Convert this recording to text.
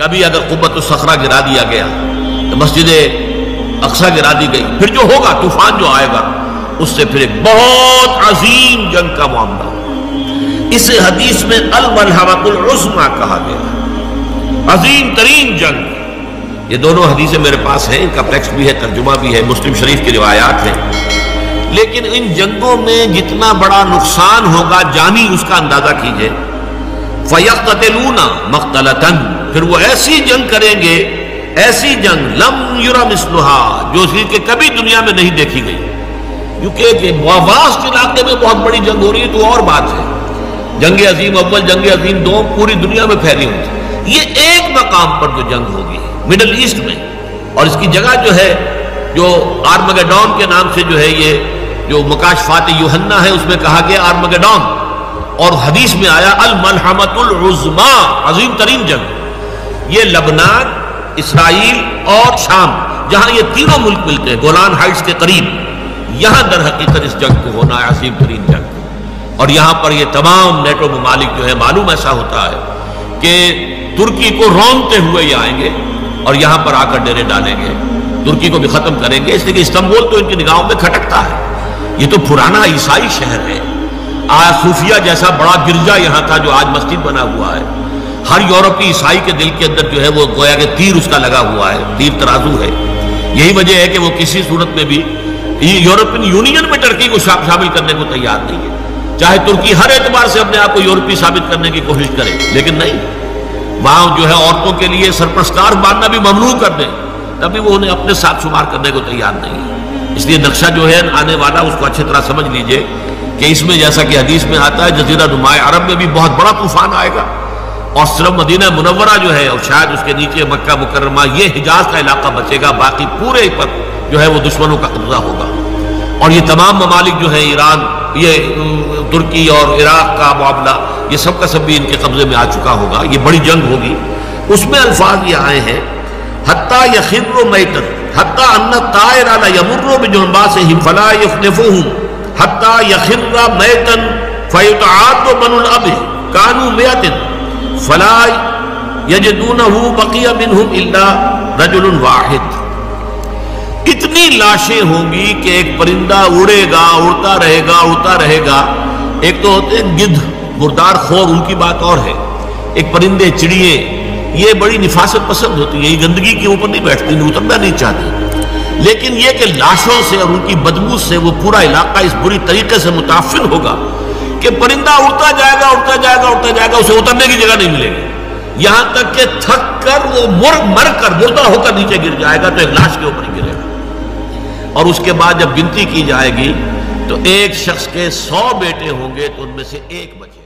कभी अगर कुब्बत सखरा गिरा दिया गया तो मस्जिद अक्सा गिरा दी गई। फिर जो होगा, तूफ़ान जो आएगा, उससे फिर एक बहुत अजीम जंग का मामला। इस हदीस में अल अलमलहमतुलउस्मा कहा गया अजीम तरीन जंग। ये दोनों हदीसें मेरे पास हैं, इनका टेक्स्ट भी है, तर्जुमा भी है, मुस्लिम शरीफ की रिवायात है। लेकिन इन जंगों में जितना बड़ा नुकसान होगा, जानी उसका अंदाज़ा कीजिए। फयकतलूना मख्तलतन फिर वो ऐसी जंग करेंगे, ऐसी जंग लम युरमस्लुहा जो कि कभी दुनिया में नहीं देखी गई। क्योंकि वास्ट इलाके में बहुत बड़ी जंग हो रही है तो और बात है। जंग अजीम अव्वल, जंग अजीम दो, पूरी दुनिया में फैली हुई थी। ये एक मकाम पर जो जंग होगी, मिडल ईस्ट में। और इसकी जगह जो है, जो आर्मगेडॉन के नाम से जो है ये, जो मकाशफात यूहन्ना है, उसमें कहा गया आर्मगेडॉन। और हदीस में आया अल मलहमतुल मलहमतुलमा अजीम तरीन जंग। ये लबनान, इसराइल और शाम, जहाँ ये तीनों मुल्क मिलते हैं, गोलान हाइट्स के करीब, यहाँ दर हकीकत इस जंग को होना है अजीम तरीन जंग और यहाँ पर ये तमाम नेटो ममालिक जो है, मालूम ऐसा होता है कि तुर्की को रोनते हुए ये आएँगे और यहाँ पर आकर डेरे डालेंगे। तुर्की को भी खत्म करेंगे, इसलिए कि इस्तंबुल तो इनकी निगाहों में खटकता है। ये तो पुराना ईसाई शहर है। आज सूफिया जैसा बड़ा गिरजा यहाँ था जो आज मस्जिद बना हुआ है। हर यूरोपीय ईसाई के दिल के अंदर जो है वो गोया के तीर उसका लगा हुआ है, तीर तराजू है। यही वजह है कि वो किसी सूरत में भी यूरोपियन यूनियन में टर्की को शामिल करने को तैयार नहीं है। चाहे तुर्की हर एतबार से अपने आप को यूरोपीय साबित करने की कोशिश करे, लेकिन नहीं। वहाँ जो है औरतों के लिए सरप्रस्तार मानना भी ममनू कर दे, तभी वो उन्हें अपने साथ शुमार करने को तैयार नहीं है। इसलिए नक्शा जो है, आने वाला, उसको अच्छी तरह समझ लीजिए कि इसमें जैसा कि हदीस में आता है, जजीरा नुमाए अरब में भी बहुत बड़ा तूफ़ान आएगा। और सिर्फ़ मदीना मुनवरा जो है, और शायद उसके नीचे मक्का मुकरमा ये हिजाज का इलाका बचेगा, बाकी पूरे पर जो है वो दुश्मनों का कब्जा होगा। और ये तमाम ममालिक जो है, ईरान, ये तुर्की और इराक का मामला, ये सब का सब भी इनके कब्जे में आ चुका होगा, ये बड़ी जंग होगी। उसमें अल्फाज ये आए हैं, हत्ता यखिर मैतन, हत्ता अन्ना तायरा यमुर्रो में जो से हिम फला यफनफूहूं हत्ता यखिर्रा मैतन फयुतात बनुल अब कानू मयातिन। फला यजदून बकिया बिन इल्ला रजुल वाहिद। इतनी लाशें होंगी कि एक परिंदा उड़ेगा, उड़ता रहेगा उड़ता रहेगा? एक तो होते गिद्ध, मुर्दार खोर उनकी बात और है। एक परिंदे चिड़िए, ये बड़ी निफासत पसंद होती है, ये गंदगी के ऊपर नहीं बैठती नहीं उतरना नहीं चाहती। लेकिन ये कि लाशों से और उनकी बदबू से वो पूरा इलाका इस बुरी तरीके से मुताफिर होगा कि परिंदा उड़ता जाएगा उड़ता जाएगा उड़ता जाएगा, उसे उतरने की जगह नहीं मिलेगी। यहाँ तक कि थक कर वो मुर, मर कर मुर्दा होकर नीचे गिर जाएगा तो एक लाश के ऊपर गिरेगा। और उसके बाद जब गिनती की जाएगी तो एक शख्स के सौ बेटे होंगे तो उनमें से एक बचे।